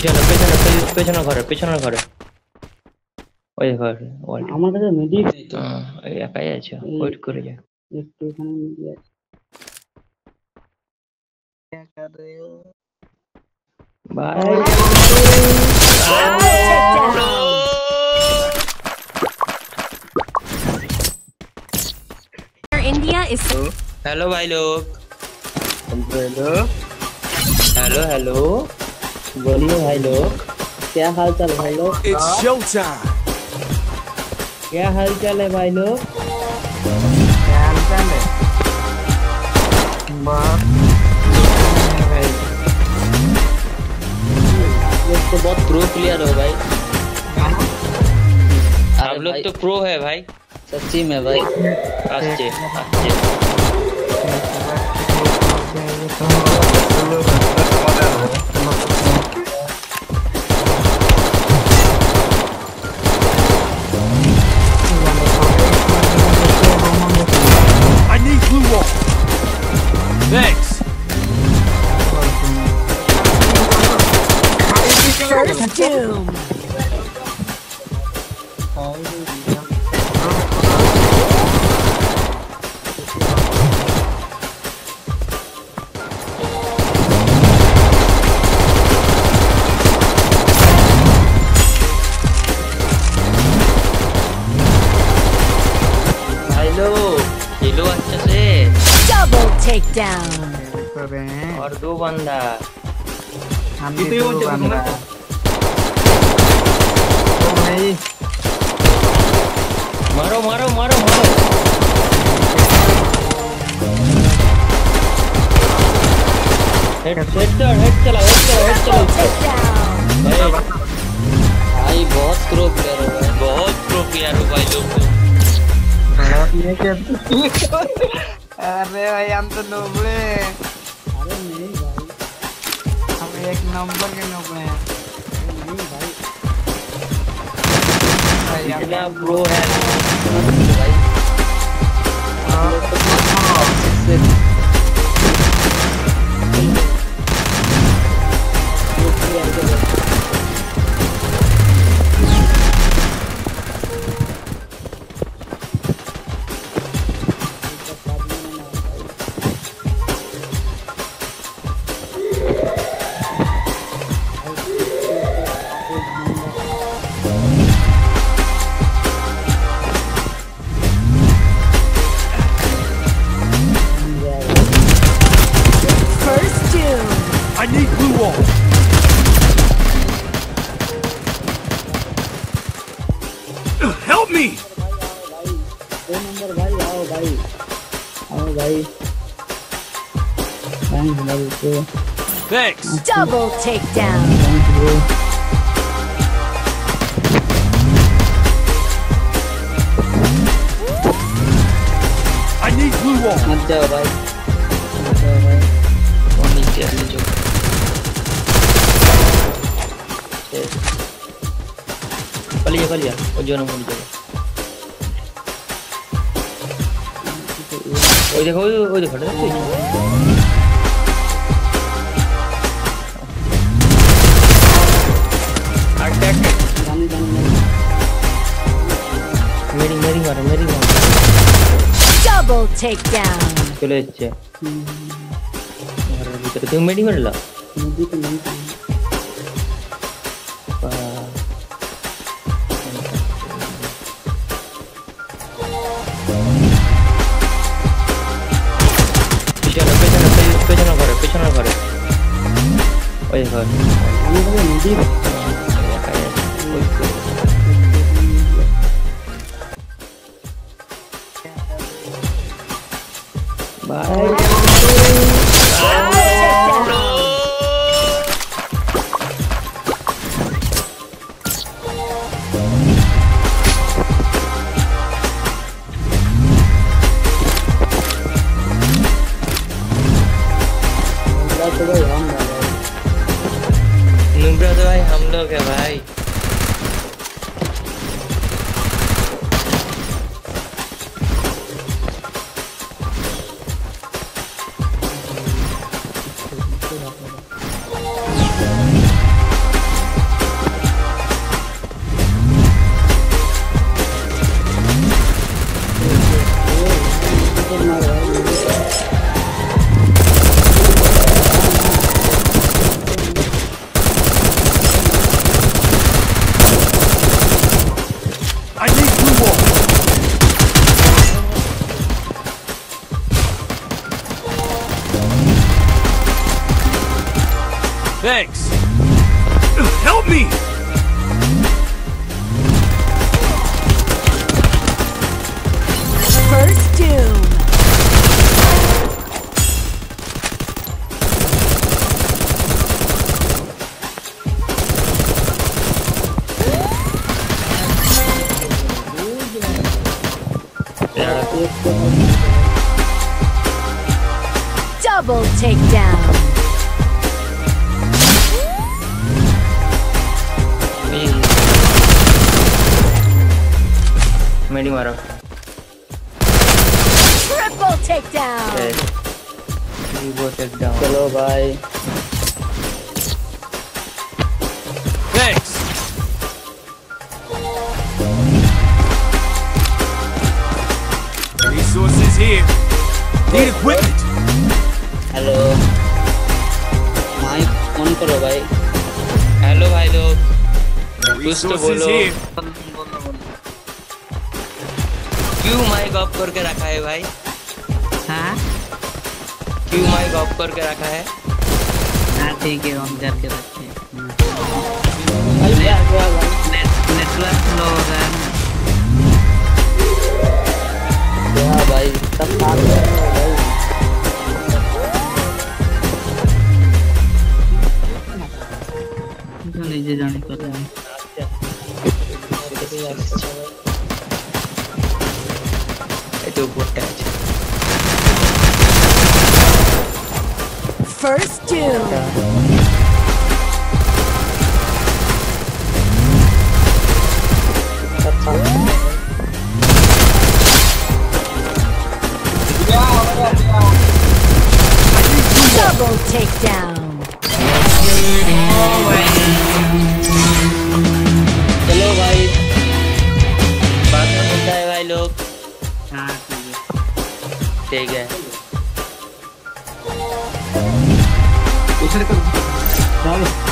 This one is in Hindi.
পিছনে পেছনে পে- পেছনে ঘরে পেছনে ঘরে ওই ঘর ওয়াল আমার কাছে মেডিক ওই একাই আছে ওয়েট করে যা একটু এখানে মেডি আছে ভাই India is हेलो भाई लोग हेलो हेलो हेलो बोलिए भाई लोग क्या हाल चाल भाई लोग? Showtime. क्या हाल चाल है भाई लोग? लोग तो बहुत प्रो प्लेयर हो भाई। आप लोग तो प्रो है भाई। सच्ची में भाई। अच्छे अच्छे। खेलो अच्छे से। Double takedown. और दो बंदा। हेड हेड चला हेड चला हेड चला हेड चला। Takedown. भाई बहुत प्रो प्लेयर हो गए बहुत प्रो प्लेयर हो भाई लोग अरे भाई हम तो नोबड़े अरे नहीं भाई। हम एक नंबर के नोबड़े हैं। नहीं भाई इतना प्रो है। भाई First Help me! दो नंबर भाई आओ भाई आओ भाई थैंक्स भाई bro Thanks. Double takedown. I need blue wall. मत जाओ भाई मत जाओ भाई वो नीचे से जो पलिया पलिया वो जो नंबर नीचे ওই দেখো ওই দেখো মেরি মেরি মারো মেরি মারো ডাবল টেক ডাউন চলে যাচ্ছে তুমি মেরি মারলা ôi giời ơi Bye. Bye. được que vai. Thank you. Thanks. Help me! First Doom. Double takedown. मेडी मारो Triple takedown. वो टेक डाउन चलो भाई Thanks. Resources here. Need equipment. Hello mic on करो भाई हेलो भाई लोग कुछ तो Resources बोलो here. क्यों माइक ऑफ़ करके रखा है भाई? हाँ? क्यों माइक ऑफ़ करके रखा है? हाँ ठीक है ऑन करके रखे नेटवर्क स्लो हो भाई सब First kill. Double takedown. चलो भाई बाद में मिलता है भाई लोग हाँ ठीक Vamos.